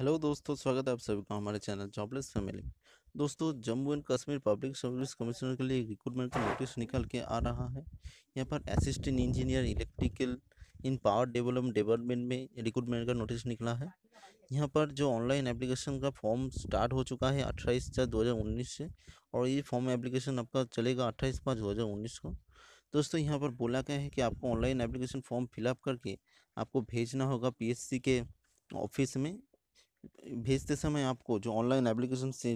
Hello दोस्तों, स्वागत है आप सभी का हमारे चैनल जॉबलेस फैमिली में। दोस्तों, Jammu and Kashmir public service commissioner के लिए रिक्रूटमेंट का नोटिस निकल के आ रहा है। यहाँ पर assistant engineer electrical in power development department में रिक्रूटमेंट का नोटिस निकला है। यहाँ पर जो ऑनलाइन एप्लीकेशन का फॉर्म स्टार्ट हो चुका है अट्ठाईस चार दो से, और ये फॉर्म एप्लीकेशन आपका चलेगा अट्ठाईस पाँच दो को। दोस्तों, यहाँ पर बोला गया है कि आपको ऑनलाइन एप्लीकेशन फॉर्म फिलअप करके आपको भेजना होगा पीएससी के ऑफ़िस में। भेजते समय आपको जो ऑनलाइन एप्लीकेशन से,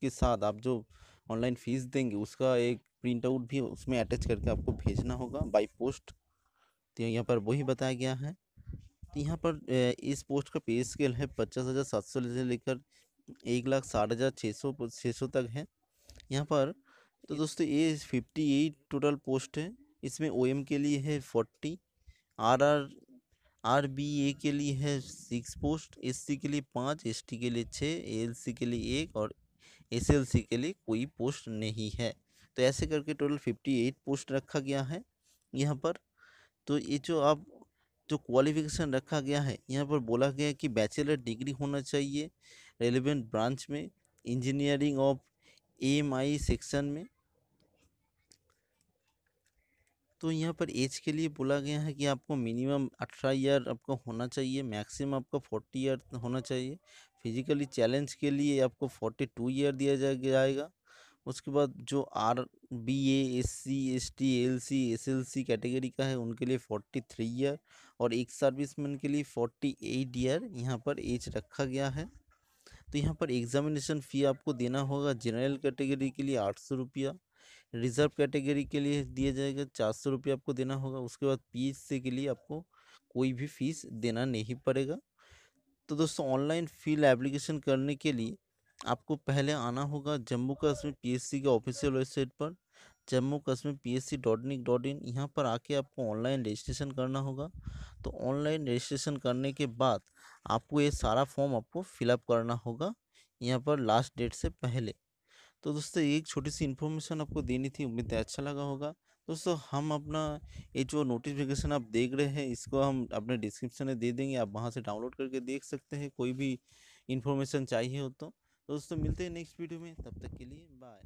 के साथ आप जो ऑनलाइन फ़ीस देंगे, उसका एक प्रिंट आउट भी उसमें अटैच करके आपको भेजना होगा बाई पोस्ट तो यहाँ पर वही बताया गया है। तो यहाँ पर इस पोस्ट का पे स्केल है पचास हज़ार सात सौ से लेकर एक लाख साठ हज़ार छः सौ छः सौ तक है। यहाँ पर तो दोस्तों ये फिफ्टी एट टोटल पोस्ट है। इसमें ओएम के लिए है forty R R R B A के लिए है सिक्स पोस्ट एस सी के लिए पाँच एस टी के लिए छः एल सी के लिए एक और एस एल सी के लिए कोई पोस्ट नहीं है। तो ऐसे करके टोटल फिफ्टी एट पोस्ट रखा गया है यहाँ पर। तो ये जो आप, जो क्वालिफिकेशन रखा गया है, यहाँ पर बोला गया है कि बैचलर डिग्री होना चाहिए रेलिवेंट ब्रांच में engineering of M I section में तो यहाँ पर एज के लिए बोला गया है कि आपको मिनिमम अठारह ईयर आपका होना चाहिए, मैक्सिमम आपका फोर्टी ईयर होना चाहिए। फिजिकली चैलेंज के लिए आपको फोर्टी टू ईयर दिया जाएगा। उसके बाद जो R, B, A, S, C, S, T, L, C, S, L, C category का है, उनके लिए फोर्टी थ्री ईयर और एक सर्विसमैन के लिए फोर्टी एट ईयर यहाँ पर एज रखा गया है। तो यहाँ पर एग्जामिनेशन फ़ी आपको देना होगा, जनरल कैटेगरी के लिए आठ सौ रुपया रिज़र्व कैटेगरी के लिए दिया जाएगा, चार सौ रुपये आपको देना होगा, उसके बाद पी के लिए आपको कोई भी फ़ीस देना नहीं पड़ेगा। तो दोस्तों, ऑनलाइन फील एप्लीकेशन करने के लिए आपको पहले आना होगा जम्मू कश्मीर पीएससी के ऑफिशियल वेबसाइट पर। Jammu Kashmir P S C dot nic dot in, यहाँ पर आके आपको ऑनलाइन रजिस्ट्रेशन करना होगा। तो ऑनलाइन रजिस्ट्रेशन करने के बाद आपको ये सारा फॉर्म आपको फिलअप करना होगा, यहाँ पर लास्ट डेट से पहले। तो दोस्तों एक छोटी सी इन्फॉर्मेशन आपको देनी थी, उम्मीद है अच्छा लगा होगा। दोस्तों हम अपना ये जो नोटिफिकेशन आप देख रहे हैं, इसको हम अपने डिस्क्रिप्शन में दे देंगे, आप वहाँ से डाउनलोड करके देख सकते हैं, कोई भी इन्फॉर्मेशन चाहिए हो तो। दोस्तों मिलते हैं नेक्स्ट वीडियो में, तब तक के लिए बाय